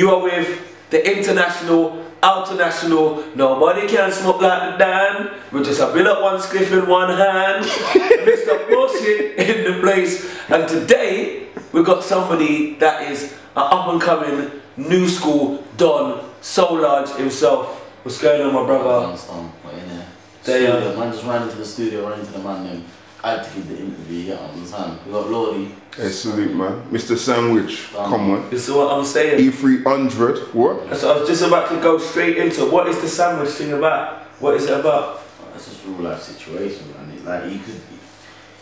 You are with the international, international, nobody can smoke like the Dan. We just a bill up one spliff in one hand. Mr. Bullshit in the place. And today, we've got somebody that is an up and coming, new school Don So Large himself. What's going on, my brother? Understand, but in there. They, uh, Studio, man just ran into the studio, ran into the man then. I had to give the interview, you get what I'm saying? We got Lordie. Hey, salute, man. Mr. Sandwich, Um, come on. This is what I'm saying. E300, what? So I was just about to go straight into what is the sandwich thing about? What is it about? That's just real life situation, man. It, like you could,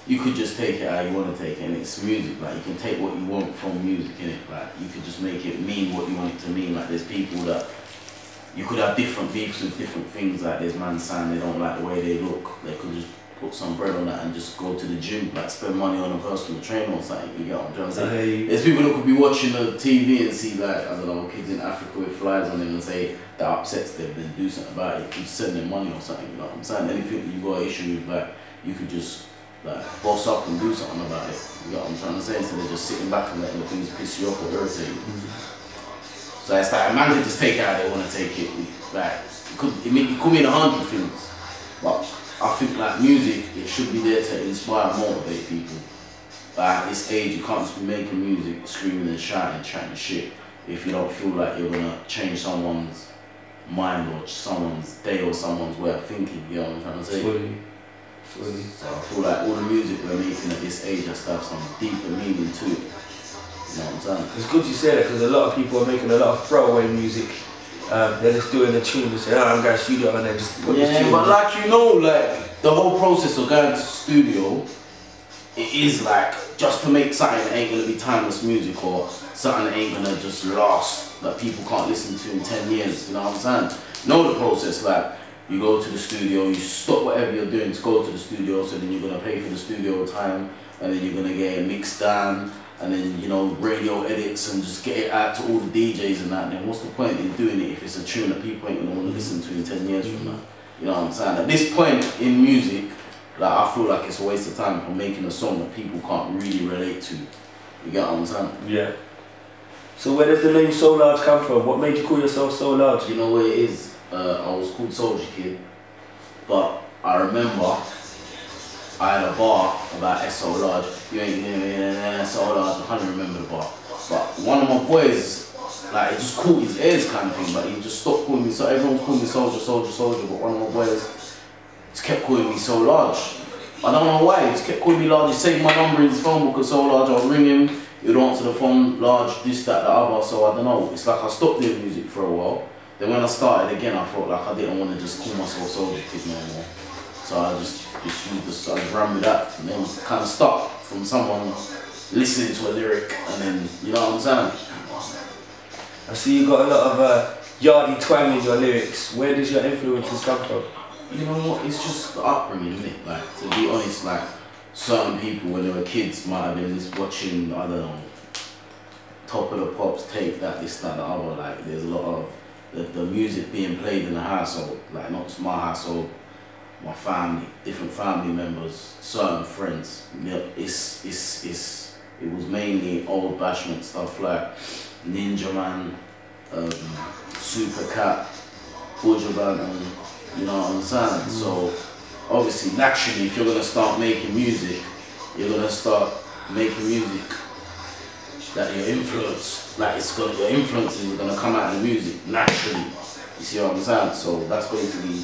you could just take it how you want to take it, and it's music. Like you can take what you want from music, innit? Like you could just make it mean what you want it to mean. Like there's people that you could have different beefs with different things. Like there's man saying they don't like the way they look. They could just put some bread on that and just go to the gym, like spend money on a personal trainer or something. You get what I'm saying? to say? I hear you. There's people that could be watching the TV and see like I don't know kids in Africa with flies on them and say that upsets them, then do something about it. You send them money or something. You know what I'm saying? Anything that you got an issue with, like you could just like boss up and do something about it. You know what I'm trying to say? Instead of just sitting back and letting the things piss you off or irritate you. Mm-hmm. So it's like a man could just take it how they want to take it. Like it could it, mean, it could mean a hundred things, but I think like music, it should be there to inspire, and motivate people. But at this age, you can't just be making music, screaming and shouting, chatting shit if you don't feel like you're gonna change someone's mind or someone's day or someone's way of thinking. You know what I'm trying to say? Fully. Fully. So I feel like all the music we're making at this age has to have some deeper meaning to it. You know what I'm saying? It's good you say that because a lot of people are making a lot of throwaway music. Um, they're just doing the tune and say, oh, I'm going to studio and then just put this Yeah, tune. but like you know, like the whole process of going to the studio, it is like just to make something that ain't gonna be timeless music or something that ain't gonna just last that people can't listen to in ten years. You know what I'm saying? Know the process, like you go to the studio, you stop whatever you're doing to go to the studio, so then you're gonna pay for the studio time, and then you're gonna get mixed down. And then you know radio edits and just get it out to all the DJs and that. And then what's the point in doing it if it's a tune that people ain't gonna want to listen to in ten years from now? You know what I'm saying? At this point in music, like I feel like it's a waste of time for making a song that people can't really relate to. You get what I'm saying? Yeah. So where does the name So Large come from? What made you call yourself So Large? You know what it is? Uh, I was called Soldier Kid, but I remember I had a bar about SO Large. You ain't know, SO Large, I can't remember the bar. But one of my boys, like, it just caught his ears kind of thing, but he just stopped calling me so. Everyone's calling me Soldier, Soldier, Soldier, but one of my boys just kept calling me So Large. I don't know why, he just kept calling me large. He saved my number in his phone as so large. I'll ring him, he would answer the phone, large, this, that, the other. So I don't know. It's like I stopped doing music for a while. Then when I started again, I felt like I didn't want to just call myself Soldier Kid no more. So I just, just used this, I just ran with that. And then kind of stopped from someone listening to a lyric and then, you know what I'm saying? I see you got a lot of uh, yardy twang in your lyrics. Where does your influences come from? You know what? It's just the upbringing, isn't it? Like to be honest, like certain people when they were kids might have been just watching, I don't know, Top of the Pops, Take That, this, that, the other. Like there's a lot of the, the music being played in the household, like not just my household, my family, different family members, certain friends. It's it's it's it was mainly old bashment stuff like Ninja Man, um, Super Cat, Banton, you know what I'm saying? So obviously naturally if you're gonna start making music, you're gonna start making music that your influence, like it's gonna your influences are gonna come out in the music naturally. You see what I'm saying? So that's basically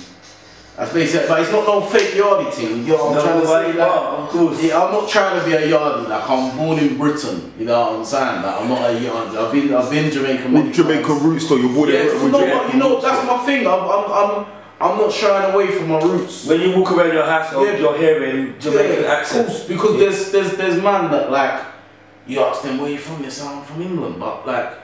that's basically but it's not no fake yardie thing, you get what I'm trying to say? Like, of course. yeah, I'm not trying to be a yardie. Like I'm born in Britain. You know what I'm saying? Like I'm not a yardie. I've been I've been Jamaican. With Jamaican times. roots though, you're born Yeah, in no, but you know that's my thing. I'm I'm I'm, I'm not shying away from my roots. When you walk around your house, Yeah. you're hearing Jamaican Yeah, accents. Of course, because there's there's there's man that like you ask them where you from. They say I'm from England, but like.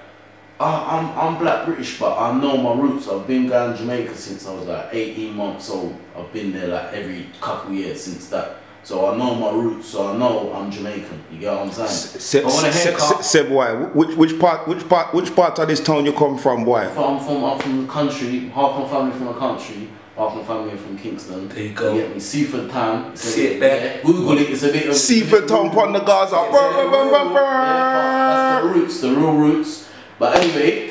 I- I'm I'm black British, but I know my roots. I've been going to Jamaica since I was like 18 months old. I've been there like every couple years since that. So I know my roots. So I know I'm Jamaican. You get what I'm saying? Se- I want a haircut. Seb, why? Which which part which part which part of this town you come from? Why? I'm from I'm from the country. Half my family from the country. Half my family are from Kingston. There you go. get me? Seaford Town. It's See it there. Google it. It's a bit. of- Seaford town upon the Gaza. Yeah, it's a bit rural, yeah, That's the roots, the real roots. But anyway,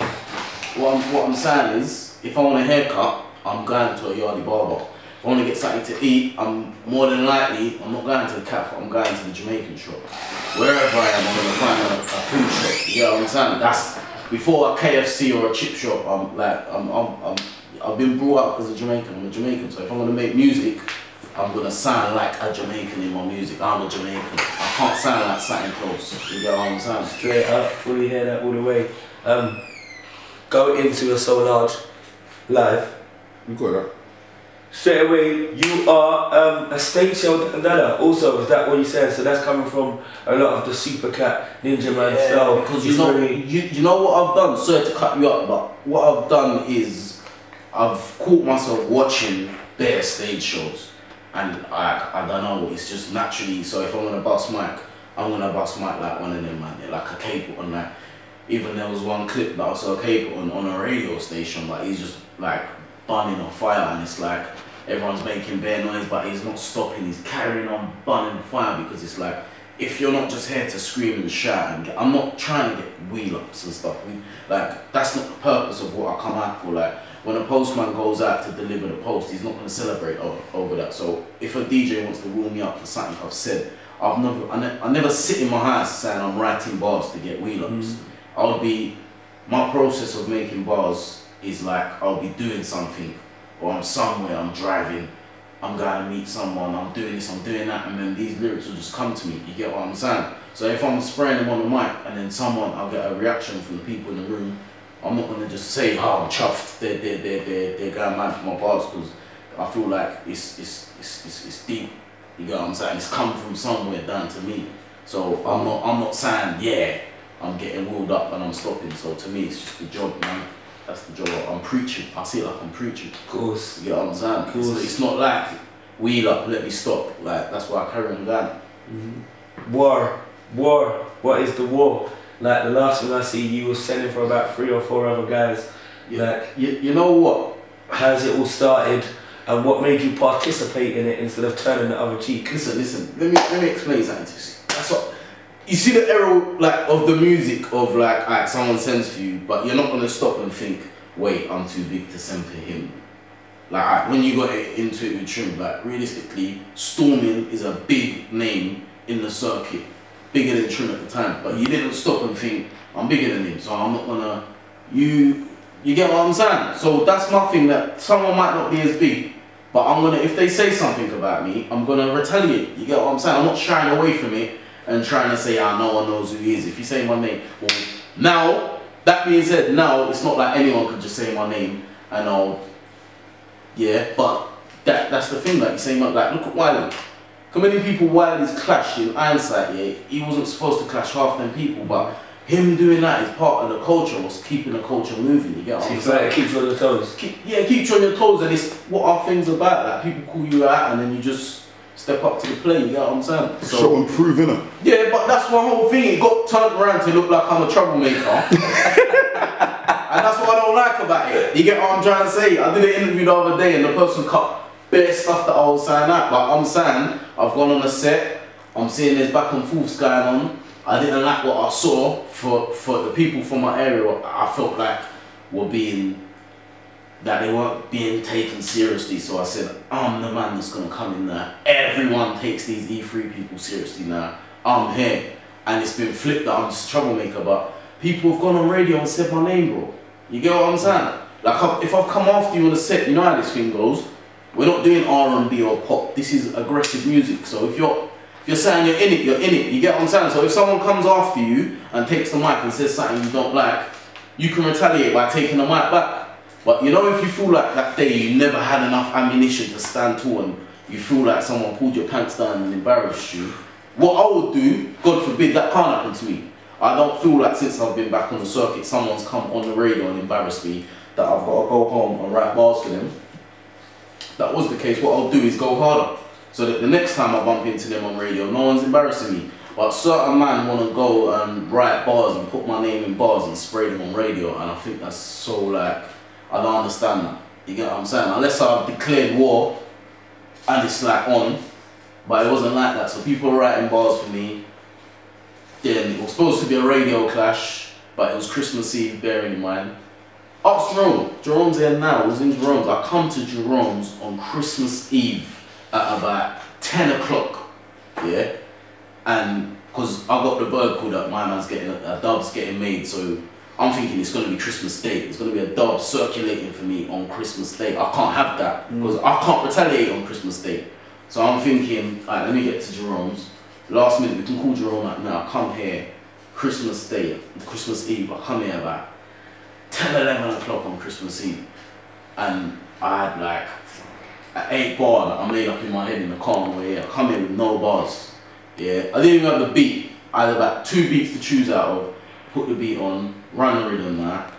what I'm, what I'm saying is, if I want a haircut, I'm going to a yardy barber. If I want to get something to eat, I'm more than likely, I'm not going to the cafe, I'm going to the Jamaican shop. Wherever I am, I'm going to find a, a food shop. You know what I'm saying? That's before a KFC or a chip shop. I'm like, I'm, I'm, I'm, I've been brought up as a Jamaican. I'm a Jamaican, so if I'm going to make music, I'm gonna sound like a Jamaican in my music. I'm a Jamaican. I can't sound like something close. You get what I'm saying? Straight up, fully hear that all the way. Um, go into a so large live. You got that? Straight away, you are um, a stage show Dada. Also, is that what you said? So that's coming from a lot of the super cat ninja man Yeah, style. because you know, very- you, you know what I've done. Sorry to cut you up, but what I've done is I've caught myself watching their stage shows, and I I don't know. It's just naturally. So if I'm gonna bust mic, I'm gonna bust mic like one of them man. They're like a cable, on like. Even there was one clip that I saw cape on on a radio station, like he's just like burning on fire, and it's like everyone's making bare noise, but he's not stopping. He's carrying on burning fire because it's like if you're not just here to scream and shout and get, I'm not trying to get wheel ups and stuff. We, like that's not the purpose of what I come out for. Like when a postman goes out to deliver the post, he's not going to celebrate over, over that. So if a DJ wants to rule me up for something I've said, I've never I, ne- I never sit in my house saying I'm writing bars to get wheel ups. Mm. I'll be my process of making bars is like I'll be doing something or I'm somewhere, I'm driving, I'm going to meet someone, I'm doing this, I'm doing that, and then these lyrics will just come to me. You get what I'm saying? So if I'm spraying them on the mic and then someone, I'll get a reaction from the people in the room, I'm not to just say, oh, I'm chuffed, they're, they're, they're, they're, they're going mad for my bars because I feel like it's, it's, it's, it's, it's deep. You get what I'm saying? It's come from somewhere down to me. So I'm not, I'm not saying, yeah, I'm getting wheeled up and I'm stopping. So to me, it's just the job, man. That's the job. I'm preaching. I see it like I'm preaching. Of course. You get what I'm saying? It's, Course. it's not like wheel up, let me stop. Like that's why I carry on going. Mm-hmm. War. War. What is the war? Like the last one I see, you were sending for about three or four other guys. Like, You, you know what? how's it all started and what made you participate in it instead of turning the other cheek? Listen, listen. Let me let me explain something to you. That's what you see the era like of the music of like someone sends for you, but you're not gonna stop and think, wait, I'm too big to send for him. Like alright, when you got into it with Trim, like realistically, Stormin is a big name in the circuit, bigger than Trim at the time. But you didn't stop and think, I'm bigger than him, so I'm not gonna. You you get what I'm saying? So that's my thing. That someone might not be as big, but I'm gonna. If they say something about me, I'm gonna retaliate. You get what I'm saying? I'm not shying away from it and trying to say, ah, no one knows who he is. If you say my name, well, now that being said, now it's not like anyone could just say my name and I'll yeah, but that that's the thing, like you saying, like look at Wiley. How many people Wiley's clashed in hindsight, yeah, he wasn't supposed to clash half them people, but him doing that is part of the culture, was keeping the culture moving, you get what I'm like saying? it keeps you on your toes. Keep, yeah, keep you on your toes and it's what are things about that? People call you out and then you just step up to the plate, you get what I'm saying? Show and prove, innit? Yeah, but that's my whole thing. It got turned around to look like I'm a troublemaker. and that's what I don't like about it. You get what I'm trying to say? I did an interview the other day and the person cut bare stuff that I was saying out. But I'm saying, I've gone on a set, I'm seeing there's back and forths going on. I didn't like what I saw for, for the people from my area. I felt like were being that they weren't being taken seriously. So I said, I'm the man that's gonna come in there. Everyone takes these E3 people seriously now. I'm here. And it's been flipped that I'm just a troublemaker, but people have gone on radio and said my name, bro. You get what I'm saying? Like if I've come after you on the set, you know how this thing goes. We're not doing R&B or pop. This is aggressive music. So if you're if you're saying you're in it, you're in it. You get what I'm saying? So if someone comes after you and takes the mic and says something you don't like, you can retaliate by taking the mic back. But you know, if you feel like that day you never had enough ammunition to stand tall and you feel like someone pulled your pants down and embarrassed you, what I would do, God forbid, that can't happen to me. I don't feel like since I've been back on the circuit, someone's come on the radio and embarrassed me that I've got to go home and write bars for them. That was the case, what I'll do is go harder. So that the next time I bump into them on radio, no one's embarrassing me. But certain man want to go and write bars and put my name in bars and spray them on radio, and I think that's so like I don't understand that. You get what I'm saying? Unless I've declared war and it's like on, but it wasn't like that. So people were writing bars for me. Then it was supposed to be a radio clash, but it was Christmas Eve, bearing in mind. Oh, Ask Jerome. Jerome's here now. I was in Jerome's. I come to Jerome's on Christmas Eve at about 10 o'clock. Yeah? And because I got the bird called up, my man's getting a dub's getting made, so I'm thinking it's gonna be Christmas Day. It's gonna be a dub circulating for me on Christmas Day. I can't have that mm. because I can't retaliate on Christmas Day. So I'm thinking, alright, let me get to Jerome's. Last minute, we can call Jerome out now. Come here Christmas Day, Christmas Eve. I come here about 10, 11 o'clock on Christmas Eve. And I had like an eight bar that I made up in my head in the calm way. I come in with no bars. Yeah, I didn't even have the beat. I had about two beats to choose out of. Put the beat on, run the rhythm that.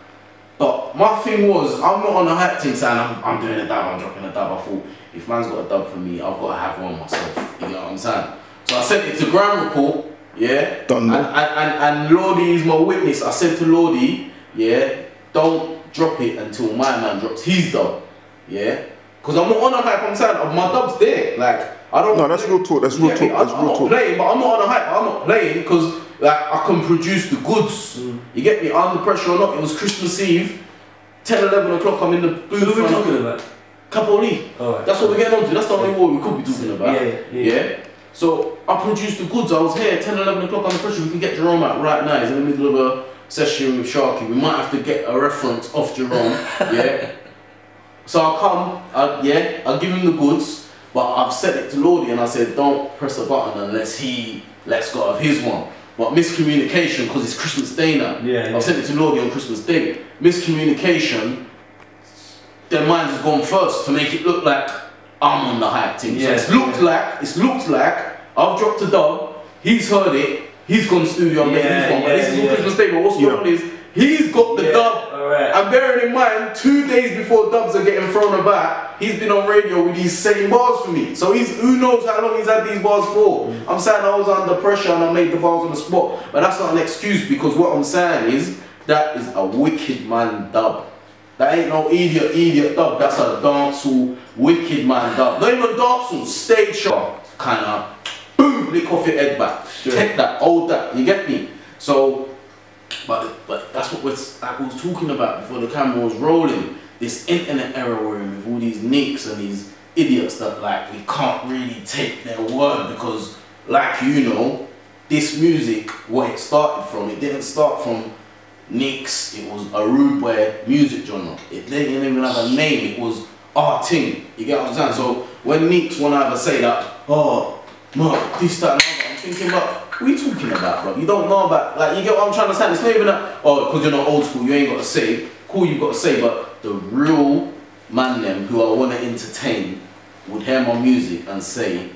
But my thing was, I'm not on a hype thing saying I'm, I'm doing a dub, I'm dropping a dub. I thought, if man's got a dub for me, I've got to have one myself. You know what I'm saying? So I sent it to Grime Report, yeah? Done and, that. and, and, and Lordie is my witness. I said to Lordie, yeah, don't drop it until my man drops his dub, yeah? Because I'm not on a hype, I'm saying, my dub's there. Like, I don't No, that's real talk, that's real Yeah, talk, that's I'm real not talk. playing, but I'm not on a hype. I'm not playing because like I can produce the goods. Mm. You get me? Under pressure or not? It was Christmas Eve, 10, 11 o'clock. I'm in the booth. Who are we talking about? Capo Lee. Alright. That's what we're getting on to. That's the only war we could be talking about. Yeah, yeah. So I produced the goods. I was here 10, 11 o'clock under pressure. We can get Jerome out right now. He's in the middle of a session with Sharky. We might have to get a reference off Jerome. yeah. So I'll come. I, yeah. I'll give him the goods. But I've said it to Lordie and I said don't press a button unless he lets go of his one. But miscommunication because it's Christmas Day now. Yeah, yeah. I've sent it to Lordie on Christmas Day. Miscommunication their minds has gone first to make it look like I'm on the hype team. Yeah, so it's looked yeah. like it's looked like I've dropped a dub, he's heard it, he's gone studio and made Yeah, his one. But yeah, this is on. Christmas Day, but what's on is he's got the dub. alright. And bearing in mind, two days before dubs are getting thrown about, he's been on radio with these same bars for me. So he's who knows how long he's had these bars for. Mm. I'm saying I was under pressure and I made the bars on the spot. But that's not an excuse because what I'm saying is that is a wicked man dub. That ain't no idiot, idiot dub. That's a dancehall, wicked man dub. Not even dancehall, stage show. Kind of, boom, lick off your head back. Sure. Take that, hold that. You get me? So, but but that's what we're, like we was talking about before the camera was rolling. This internet era we're in with all these nicks and these idiots that like we can't really take their word because, like you know, this music, what it started from, it didn't start from Nicks, it was a rude music genre. It didn't even have a name, it was our thing. You get what I'm saying? So when Nicks wanna ever say that, oh, no this, that, and other, I'm thinking about, what are you talking about, bro? You don't know about, like, you get what I'm trying to say? It's not even that, oh, because you're not old school, you ain't got to say. Cool, you've got to say, but the real man them who I want to entertain would hear my music and say,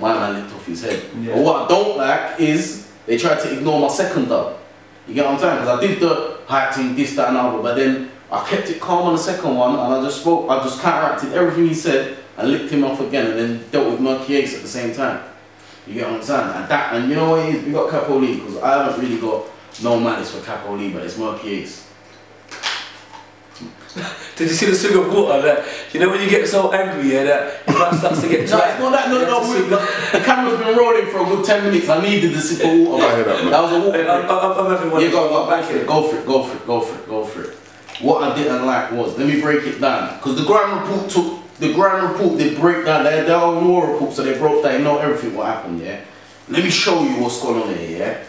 my man licked off his head. Yeah. But what I don't like is they tried to ignore my second dub. You get what I'm saying? Because I did the thing, this, that, and other, but then I kept it calm on the second one, and I just spoke, I just counteracted everything he said and licked him off again, and then dealt with Merky Ace at the same time. You get what I'm saying? And that, and you know what it is? We got Capo Lee because I haven't really got no malice for Capo Lee, but it's Merky Ace. Did you see the swig of water that you know when you get so angry yeah that your mouth starts to get No, dry? it's not that. No, You no, we, the- the camera's been rolling for a good ten minutes. I needed the sip of water. I hear that, man. That was a water. Hey, I'm, I'm, I'm having one. Yeah, go, go, back back here. it. Go for it, go for it, go for it, go for it. What I didn't like was, let me break it down. Because the Grime Report took, the Grime Report did break down their, their own war report, so they broke down, they know everything what happened, yeah? Let me show you what's going on here, yeah?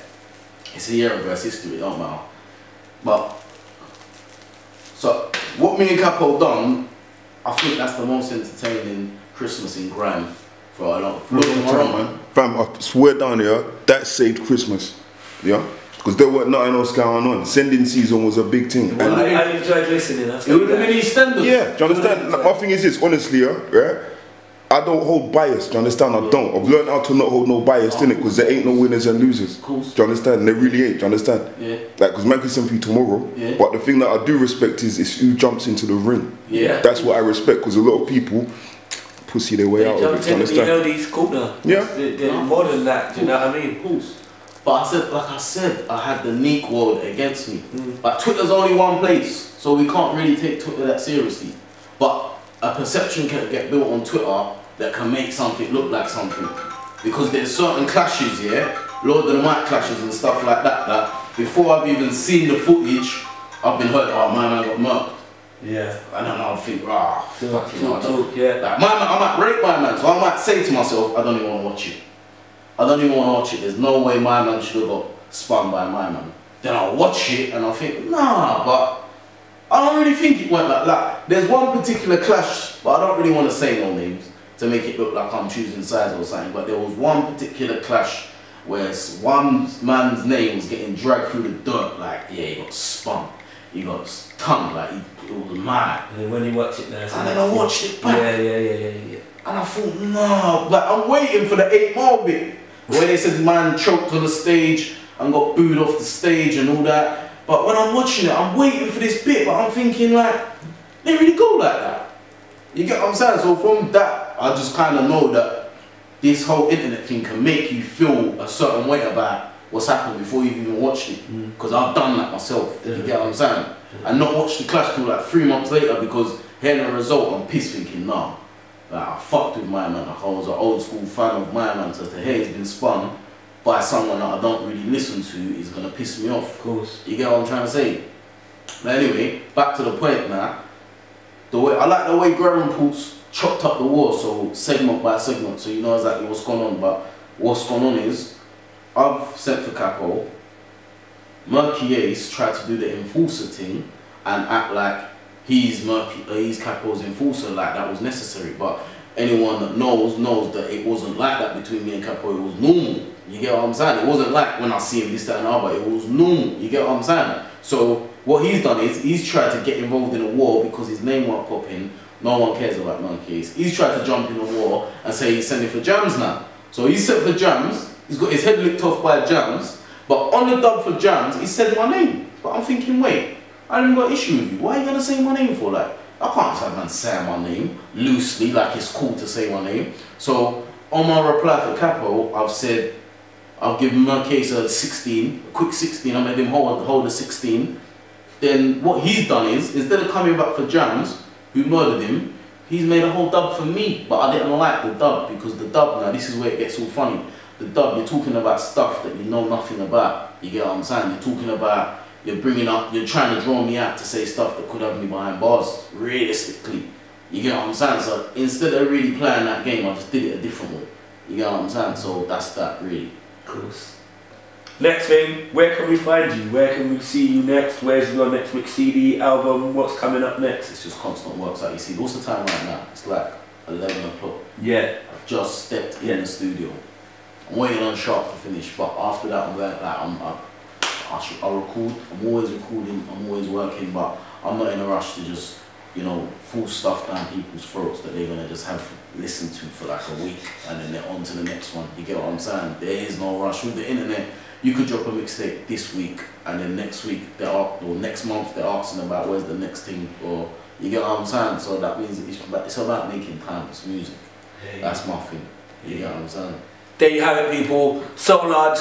It's a year ago, it's history, it don't matter. But, so, what me and Capo done, I think that's the most entertaining Christmas in grime for a long, for a long Time, man. Fam, I swear down here, that saved Christmas. Yeah? Because there weren't nothing else going on. Sending season was a big thing. Well, And- I, I enjoyed listening. I'll It tell would you have been that. EastEnders. Yeah, do you understand? Like, my thing is this, honestly, yeah, right? I don't hold bias, do you understand? I don't. I've learned how to not hold no bias in it because there ain't no winners and losers. course. Do you understand? There really ain't, do you understand? Yeah. Like, because man can send for you tomorrow, Yeah. but the thing that I do respect is, is who jumps into the ring. Yeah. That's what I respect because a lot of people pussy their way They out of jump it, do you in, you understand? know these cool now. Yeah. They, they're more than that. Do you know what I mean? Of course. But I said, like I said, I had the Neek world against me. Mm. But Twitter's only one place, so we can't really take Twitter that seriously. But a perception can get built on Twitter that can make something look like something. Because there's certain clashes, yeah? Lord of the Mic clashes and stuff like that, that before I've even seen the footage, I've been heard, oh, my man got murked. Yeah. And then I'll think, ah, fucking hell. I Talk, yeah. Like, my man, I might rate my man, so I might say to myself, I don't even want to watch it. I don't even want to watch it. There's no way my man should have got spun by my man. Then I'll watch it and I'll think, nah, but I don't really think it went like that. There's one particular clash, but I don't really want to say no names to make it look like I'm choosing sides or something. But there was one particular clash where one man's name was getting dragged through the dirt, like, yeah, he got spun. He got tongued, like, he, it was mad. And then when you watch it now, And then I watched it back. Yeah, yeah, yeah, yeah, yeah. And I thought, no, like I'm waiting for the eight mile bit where they said man choked on the stage and got booed off the stage and all that. But when I'm watching it, I'm waiting for this bit, but I'm thinking like, they really go like that. You get what I'm saying? So from that, I just kind of know that this whole internet thing can make you feel a certain way about what's happened before you've even watched it. Mm. Because I've done that myself. You get what I'm saying? And not watched the clash till like three months later because hearing the result, I'm pissed thinking, nah. Like I fucked with my man. Like I was an old school fan of my man. So to hear he's been spun by someone that I don't really listen to is gonna piss me off. Of course. You get what I'm trying to say? But anyway, back to the point now. The way I like the way Grime Report chopped up the war, so segment by segment, so you know exactly what's going on. But what's going on is I've sent for Capo. Merky Ace tried to do the enforcer thing and act like he's Merky, uh, he's Capo's enforcer, like that was necessary. But anyone that knows knows that it wasn't like that between me and Capo. It was normal. You get what I'm saying? It wasn't like when I see him this, that, and the other. It was normal. You get what I'm saying? So what he's done is he's tried to get involved in a war because his name won't pop in. No one cares about monkeys. He's tried to jump in the war and say he's sending for jams now. So he sent for jams. He's got his head licked off by jams. But on the dub for jams, he said my name. But I'm thinking, wait, I haven't got issue with you. Why are you gonna say my name for? Like, I can't have man say my name loosely, like it's cool to say my name. So on my reply for Capo, I've said I'll give him a case of 16, a quick 16. I made him hold hold a 16. Then what he's done is instead of coming back for jams, who murdered him, he's made a whole dub for me. But I didn't like the dub because the dub now this is where it gets all funny. The dub, you're talking about stuff that you know nothing about. You get what I'm saying? You're talking about, you're bringing up, you're trying to draw me out to say stuff that could have me behind bars, realistically. You get what I'm saying? So instead of really playing that game, I just did it a different way. You get what I'm saying? So that's that, really. Course. Next thing, where can we find you? Where can we see you next? Where's your next mix CD, album? What's coming up next? It's just constant work. like you see. What's the time right now? It's like 11 o'clock. Yeah. I've just stepped Yeah. in the studio. I'm waiting on Sharp to finish, but after that, I'm going, like, I'm, I, I should, I'll record. I'm always recording, I'm always working, but I'm not in a rush to just, you know, force stuff down people's throats that they're gonna just have listen to for like a week and then they're on to the next one. You get what I'm saying? There is no rush with the internet. You could drop a mixtape this week and then next week they're up, or next month they're asking about where's the next thing, or you get what I'm saying? So that means it's about, it's about making time. It's music. That's my thing. You get what I'm saying? There you have it, people. So large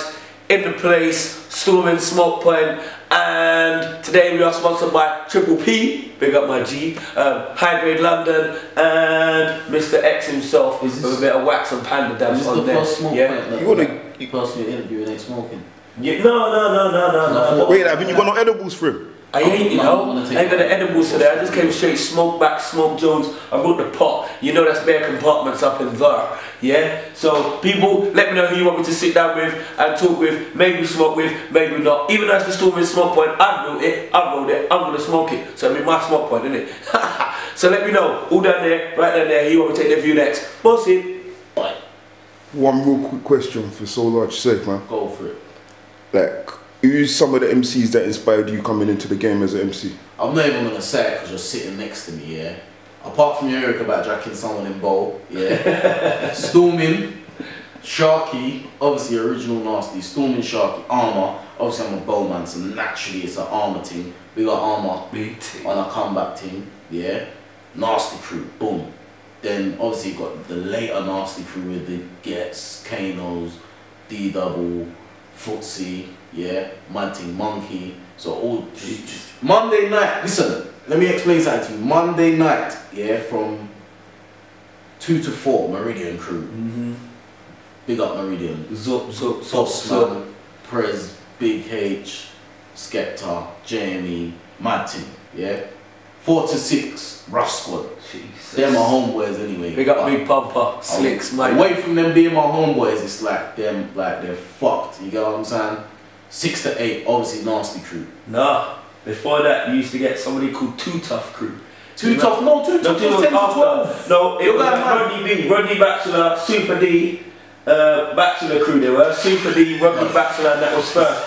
in the place, Stormin Smoke Point. Point, and today we are sponsored by Triple P. Big up my G, um, High Grade London, and Mr. X himself Is with a bit of wax and panda Is dance on the there. first smoke yeah. point that You wanna- the person you're interviewing ain't smoking? Yeah. No, no, no, no, no, no. Wait, haven't you got no edibles for him? I ain't, you know. I'm gonna take I ain't got the edibles today. I just came straight smoke back, smoke Jones. I brought the pot. You know that's bare compartments up in there. Yeah? So people, let me know who you want me to sit down with and talk with, maybe smoke with, maybe not. Even though it's the Stormin Smoke Point, I built it, I rolled it, I'm gonna smoke it. So I mean my smoke point, innit? so let me know. All down there, right down there, who you want me to take the view next. Boss it. One real quick question for So Large Safe, man. Go it. Like, who's some of the MCs that inspired you coming into the game as an MC? I'm not even gonna say it because you're sitting next to me, yeah? Apart from Eric about jacking someone in bowl, yeah? Stormin, Sharky, obviously original nasty, Stormin Sharky, Armour, obviously I'm a bowman, so naturally it's an armour team. We got Armour BT. on a comeback team, yeah? Nasty crew, boom. Then obviously you got the later nasty crew with the Ghetts, Kanos, D double, Footsie, yeah, Munting Monkey. So all Monday night, listen, let me explain something to you. Monday night, yeah, from two to four, Meridian crew. Mm-hmm. Big up Meridian. Zup, zup, zup. Bossman, Prez, Big H, Skepta, JME, team, yeah. Four to six, rough squad. Jesus. They're my homeboys anyway. Big up Big Pumper, Slicks, mate. Away from them being my homeboys, it's like them, like they're fucked. You get what I'm saying? Six to eight, obviously nasty crew. Nah. Before that, you used to get somebody called Too Tough Crew. Too tough, no, too tough. it was was ten to after. twelve. No, it You're was. Rodney B, Rodney Bachelor, Super D, uh, Bachelor crew they were. Super D, Rodney Bachelor, and that was first.